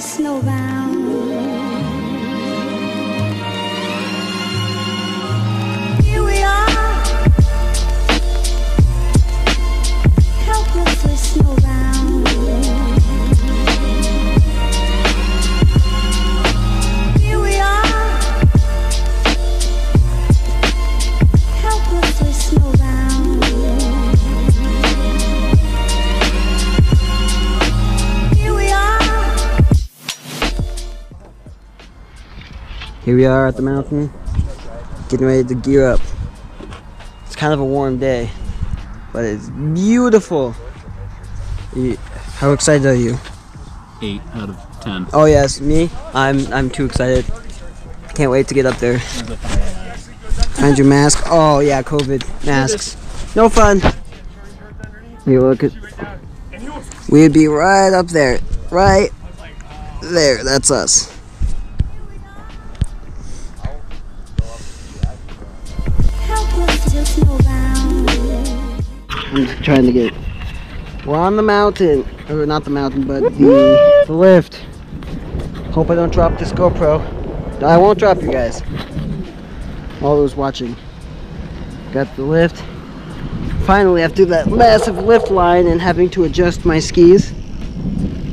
snowbound. Here we are at the mountain, getting ready to gear up. It's kind of a warm day, but it's beautiful. How excited are you? Eight out of ten. Oh yes, me. I'm I'm too excited. Can't wait to get up there. Find your mask. Oh yeah, COVID masks. No fun. You look at. We'd be right up there, right there. That's us. I'm trying to get. We're on the mountain, or not the mountain, but the, the lift. Hope I don't drop this GoPro. I won't drop you guys. All those watching. Got the lift. Finally, after that massive lift line and having to adjust my skis,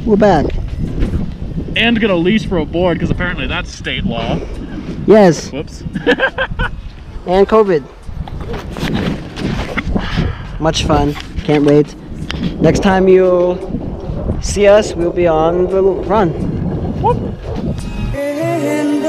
we're back. And get a lease for a board because apparently that's state law. Yes, Whoops. and COVID. Much fun. Can't wait. Next time you see us, we'll be on the run. And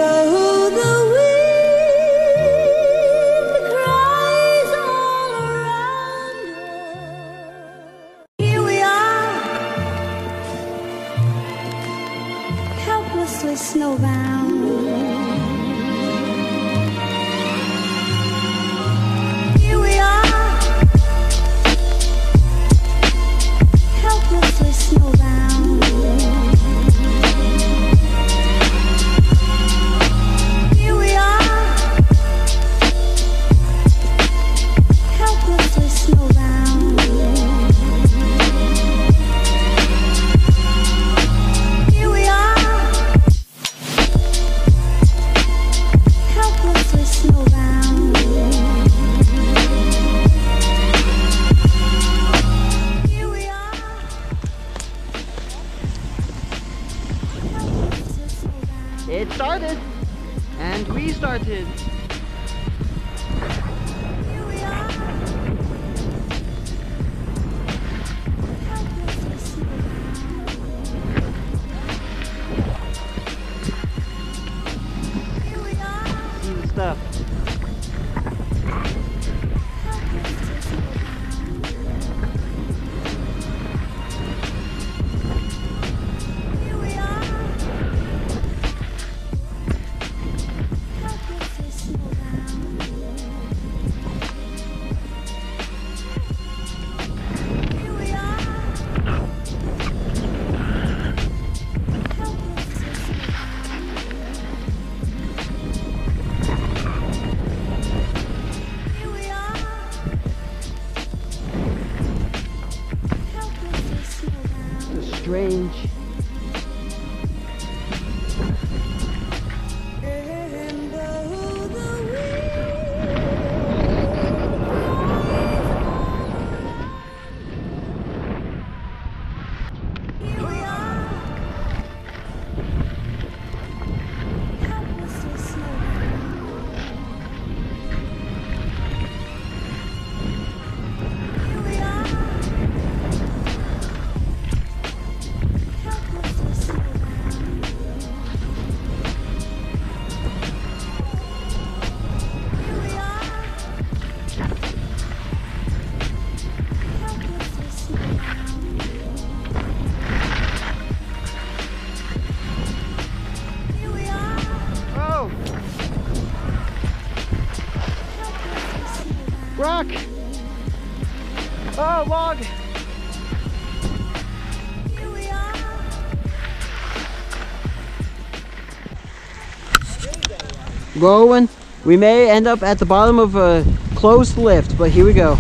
Going. We may end up at the bottom of a closed lift, but here we go.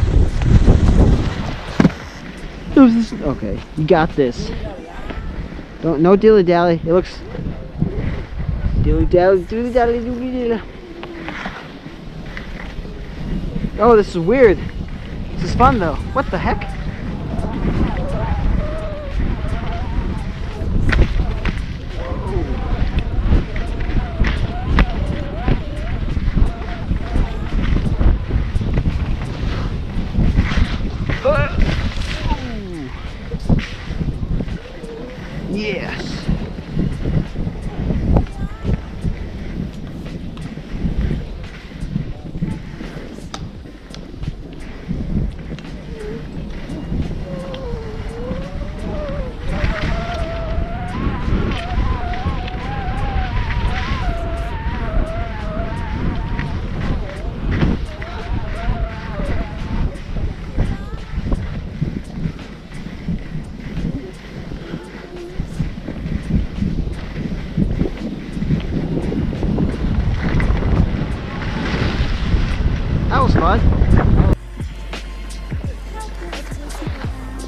Okay, you got this. Don't no dilly dally. It looks dilly dally, dilly dally, dilly dally. Oh, this is weird. This is fun though. What the heck? Yes.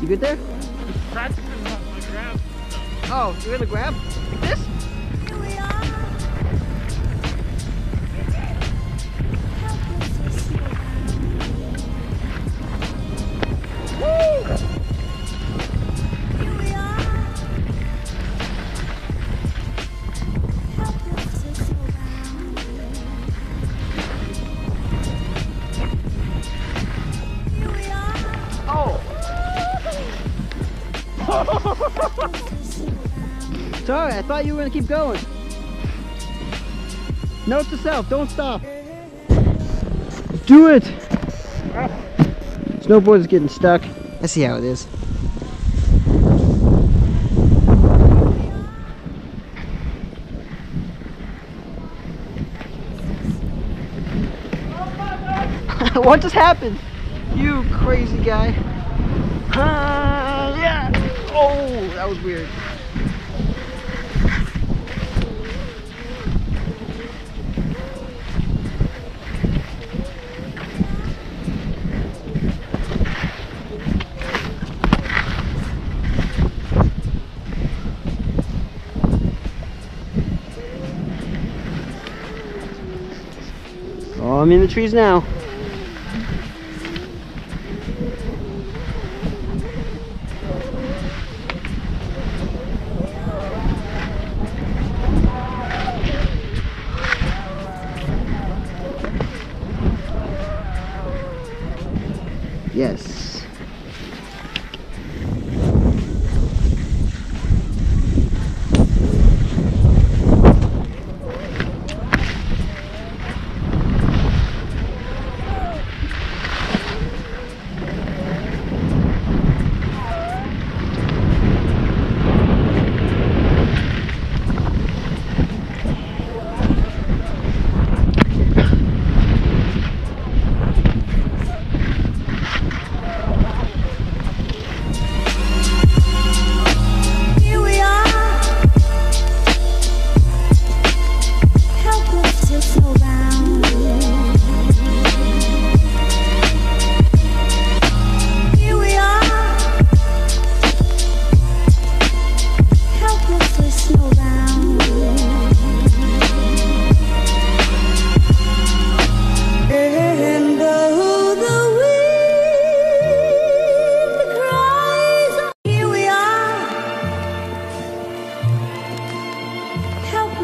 You good there? Practicing my grab. Oh, you're gonna grab I thought you were gonna keep going. Note to self: don't stop. Do it. Snowboard is getting stuck. I see how it is. what just happened? You crazy guy. Ah, yeah. Oh, that was weird. I'm in the trees now.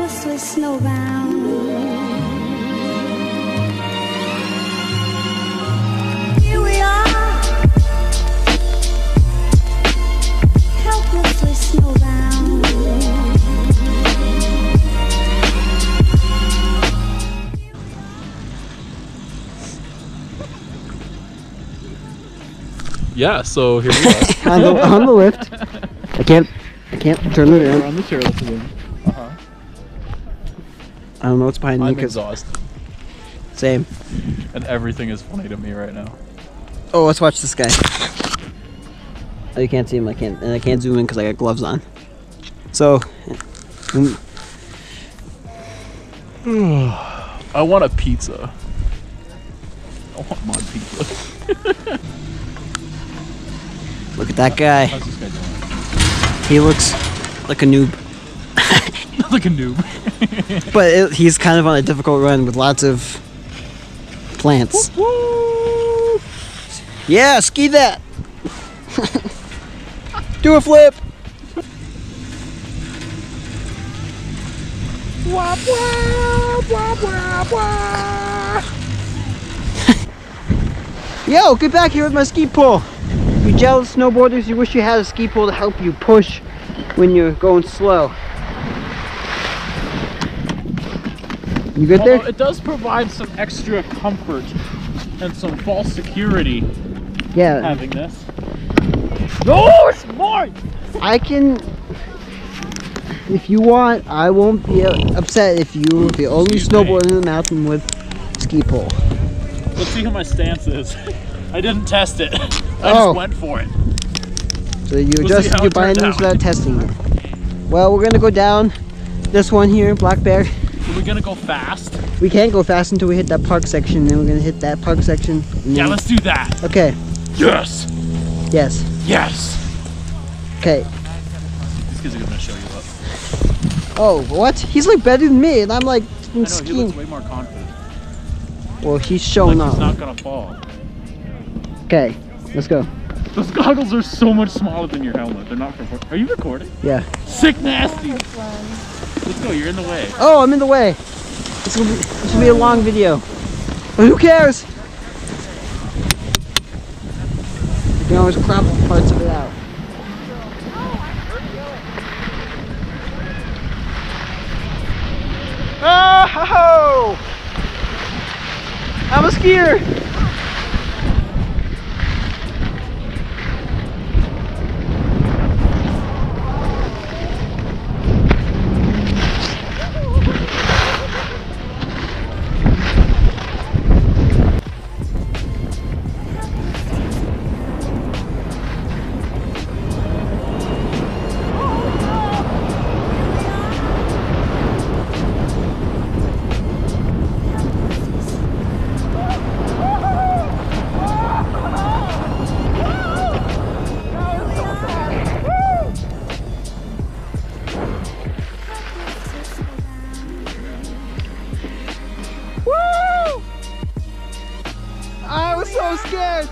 Helplessly snowbound. Here we are, helplessly snowbound. Yeah, so here we are. on the on the lift. I can't I can't turn it We're in. on the chairlift again. I don't know what's behind me I'm exhausted. same. And everything is funny to me right now. Oh, let's watch this guy. Oh, you can't see him. I can't, and I can't zoom in because I got gloves on. So, mm, I want a pizza. I want my pizza. look at that guy. How's this guy doing? He looks like a noob. like a noob. But it, he's kind of on a difficult run with lots of plants. Yeah, ski that. Do a flip. Yo, get back here with my ski pole. You jealous snowboarders, you wish you had a ski pole to help you push when you're going slow. You good Although there? it does provide some extra comfort and some false security Yeah, having this. No, it's mine! I can. If you want, I won't be upset if you you only Excuse me. snowboard in the mountain with ski pole. Let's see how my stance is. I didn't test it. I Oh. just went for it. So you We'll adjusted your bindings out. without testing it. Well, we're gonna go down this one here, Black Bear. Are we gonna go fast? We can't go fast until we hit that park section. Then we're gonna hit that park section. and Yeah, let's do that. Okay. Yes! Yes. Yes! Okay. These kids are gonna show you up. Oh, what? He's like better than me, and I'm like I know, he skiing. looks way more confident. Well, he's Like showing he's not gonna fall. Okay, let's go. Those goggles are so much smaller than your helmet. They're not for. Are you recording? Yeah. Sick nasty. Let's go. You're in the way. Oh, I'm in the way. This will be, this will be a long video. But who cares? You can always crop parts of it out. Oh! I'm a skier! Scared.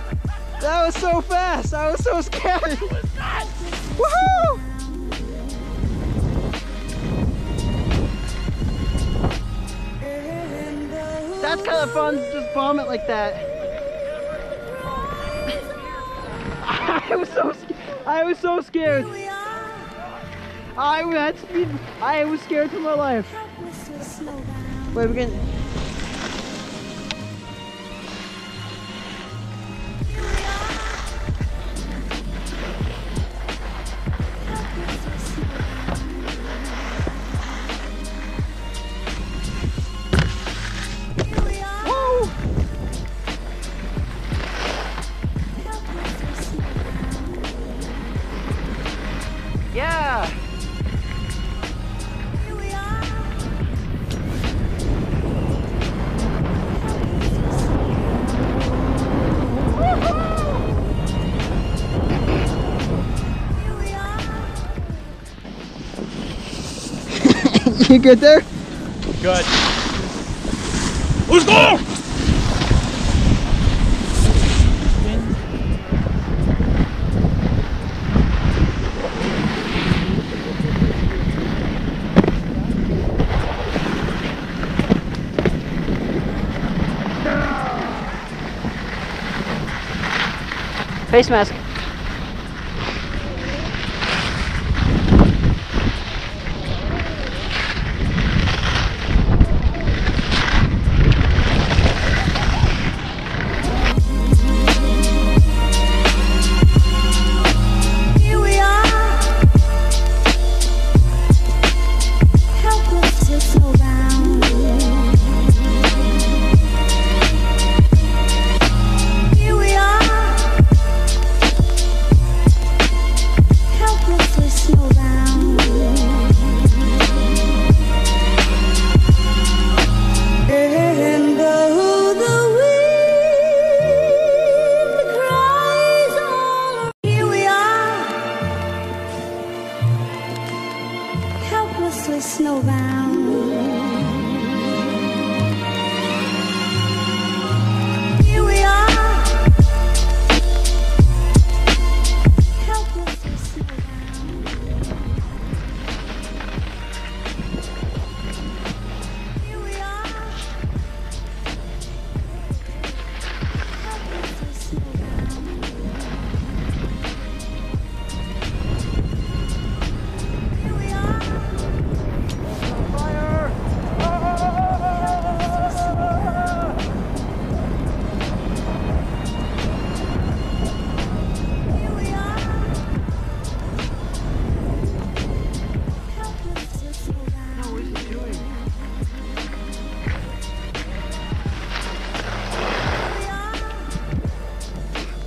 That was so fast. I was so scared. Woohoo! That's kind of fun. Just bomb it like that. I was so scared. I was so scared. I had speed. I was scared for my life. Wait, we're gonna. You good there? Good. Let's go! Face mask.